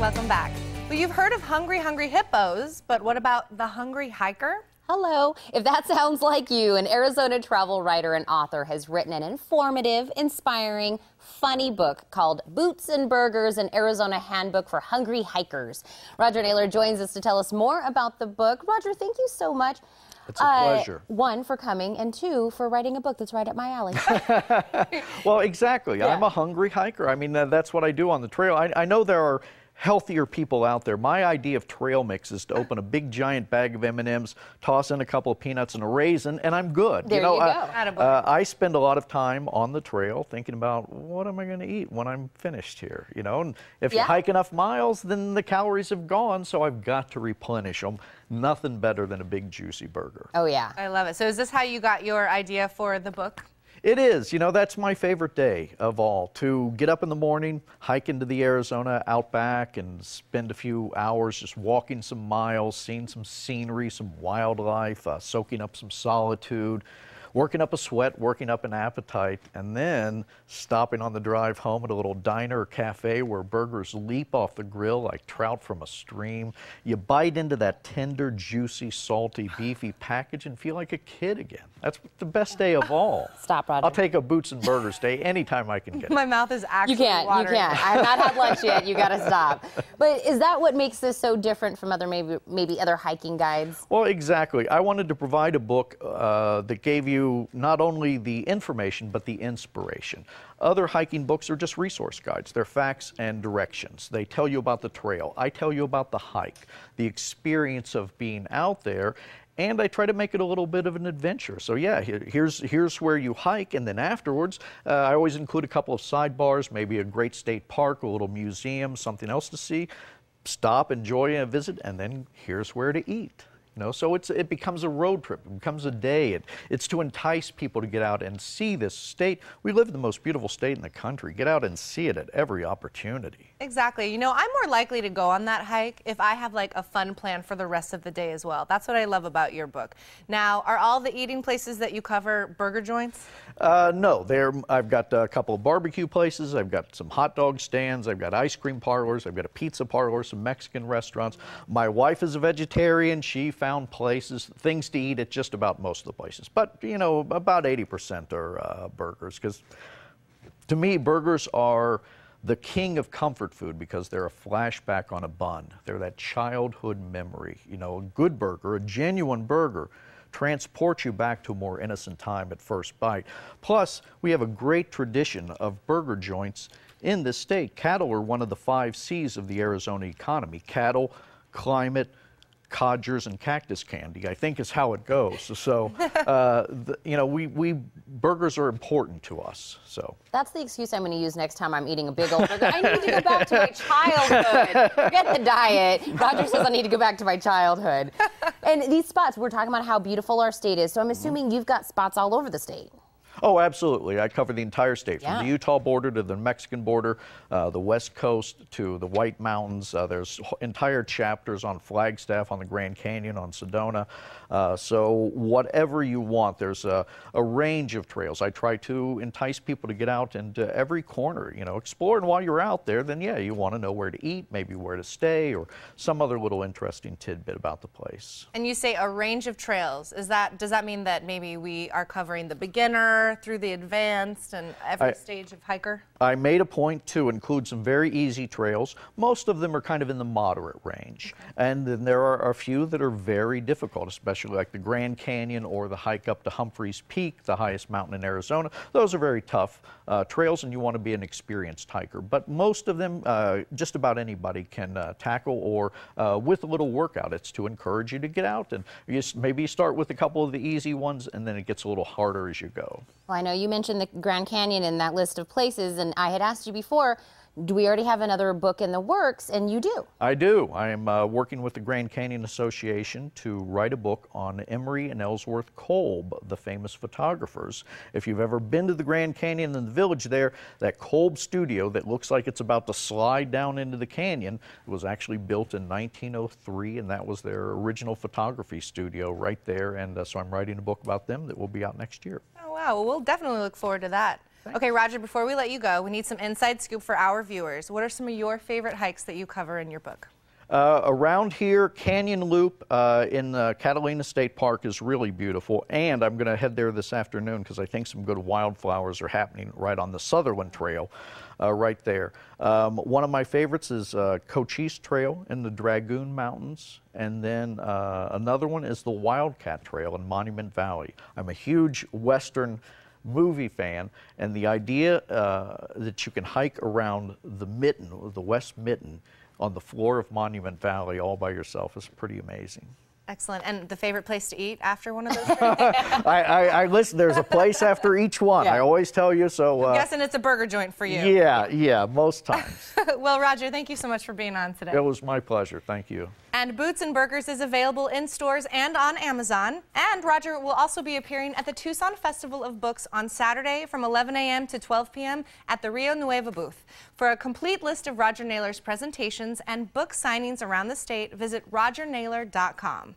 Welcome back. Well, you've heard of hungry, hungry hippos, but what about the hungry hiker? Hello. If that sounds like you, an Arizona travel writer and author has written an informative, inspiring, funny book called Boots and Burgers, an Arizona handbook for hungry hikers. Roger Naylor joins us to tell us more about the book. Roger, thank you so much. It's a uh, pleasure. One, for coming, and two, for writing a book that's right up my alley. well, exactly. Yeah. I'm a hungry hiker. I mean, uh, that's what I do on the trail. I, I know there are healthier people out there. My idea of trail mix is to open a big giant bag of M&Ms, toss in a couple of peanuts and a raisin, and I'm good. There you know, you go. Uh, I spend a lot of time on the trail thinking about what am I going to eat when I'm finished here. You know, and if yeah. you hike enough miles, then the calories have gone, so I've got to replenish them. Nothing better than a big juicy burger. Oh yeah, I love it. So is this how you got your idea for the book? It is. You know, that's my favorite day of all to get up in the morning, hike into the Arizona outback, and spend a few hours just walking some miles, seeing some scenery, some wildlife, uh, soaking up some solitude working up a sweat, working up an appetite, and then stopping on the drive home at a little diner or cafe where burgers leap off the grill like trout from a stream. You bite into that tender, juicy, salty, beefy package and feel like a kid again. That's the best day of all. Stop, Roger. I'll take a Boots and Burgers day anytime I can get it. My mouth is actually You can't, watering. you can't. I have not had lunch yet. You got to stop. But is that what makes this so different from other maybe maybe other hiking guides? Well, exactly. I wanted to provide a book uh, that gave you not only the information, but the inspiration. Other hiking books are just resource guides. They're facts and directions. They tell you about the trail. I tell you about the hike, the experience of being out there, and I try to make it a little bit of an adventure. So yeah, here's here's where you hike, and then afterwards, uh, I always include a couple of sidebars, maybe a great state park, a little museum, something else to see. Stop, enjoy a visit, and then here's where to eat. You know, so it's, it becomes a road trip, it becomes a day. It, it's to entice people to get out and see this state. We live in the most beautiful state in the country. Get out and see it at every opportunity. Exactly. You know, I'm more likely to go on that hike if I have like a fun plan for the rest of the day as well. That's what I love about your book. Now, are all the eating places that you cover burger joints? Uh, no, there. I've got a couple of barbecue places. I've got some hot dog stands. I've got ice cream parlors. I've got a pizza parlor, some Mexican restaurants. My wife is a vegetarian. She found places, things to eat at just about most of the places. But you know, about 80% are uh, burgers because to me, burgers are the king of comfort food because they're a flashback on a bun. They're that childhood memory. You know, a good burger, a genuine burger, transports you back to a more innocent time at first bite. Plus, we have a great tradition of burger joints in this state. Cattle are one of the five C's of the Arizona economy. Cattle, climate, codgers and cactus candy. I think is how it goes. So, uh, the, you know, we, we burgers are important to us. So that's the excuse I'm going to use next time I'm eating a big old burger. I need to go back to my childhood. Forget the diet. Roger says I need to go back to my childhood. And these spots, we're talking about how beautiful our state is. So I'm assuming you've got spots all over the state. Oh, absolutely. I cover the entire state from yeah. the Utah border to the Mexican border, uh, the West Coast to the White Mountains. Uh, there's entire chapters on Flagstaff, on the Grand Canyon, on Sedona. Uh, so, whatever you want, there's a, a, range of trails. I try to entice people to get out into every corner, you know, explore. And while you're out there, then yeah, you want to know where to eat, maybe where to stay, or some other little interesting tidbit about the place. And you say a range of trails. Is that does that mean that maybe we are covering the beginner? Through the advanced and every I, stage of hiker? I made a point to include some very easy trails. Most of them are kind of in the moderate range. Okay. And then there are a few that are very difficult, especially like the Grand Canyon or the hike up to Humphreys Peak, the highest mountain in Arizona. Those are very tough uh, trails and you want to be an experienced hiker. But most of them, uh, just about anybody can uh, tackle or uh, with a little workout. It's to encourage you to get out and you maybe you start with a couple of the easy ones and then it gets a little harder as you go. Well, I know you mentioned the Grand Canyon in that list of places, and I had asked you before, do we already have another book in the works? And you do. I do. I am uh, working with the Grand Canyon Association to write a book on Emery and Ellsworth Kolb, the famous photographers. If you've ever been to the Grand Canyon and the village there, that Kolb studio that looks like it's about to slide down into the canyon was actually built in 1903, and that was their original photography studio right there. And uh, so I'm writing a book about them that will be out next year. Oh, wow. Well, we'll definitely look forward to that. Okay, Roger, before we let you go, we need some inside scoop for our viewers. What are some of your favorite hikes that you cover in your book? Uh, around here, Canyon Loop uh, in the Catalina State Park is really beautiful, and I'm going to head there this afternoon because I think some good wildflowers are happening right on the Sutherland Trail, uh, right there. Um, one of my favorites is uh, Cochise Trail in the Dragoon Mountains, and then uh, another one is the Wildcat Trail in Monument Valley. I'm a huge Western movie fan, and the idea uh, that you can hike around the Mitten, the West Mitten, on the floor of Monument Valley all by yourself is pretty amazing. Excellent. And the favorite place to eat after one of those? I, I, I listen. There's a place after each one. Yeah. I always tell you. So. Uh, Guessing it's a burger joint for you. Yeah, yeah, most times. well, Roger, thank you so much for being on today. it was my pleasure. Thank you. And Boots and Burgers is available in stores and on Amazon. And Roger will also be appearing at the Tucson Festival of Books on Saturday from 11 a.m. to 12 p.m. at the Rio Nuevo booth. For a complete list of Roger Naylor's presentations and book signings around the state, visit rogernaylor.com.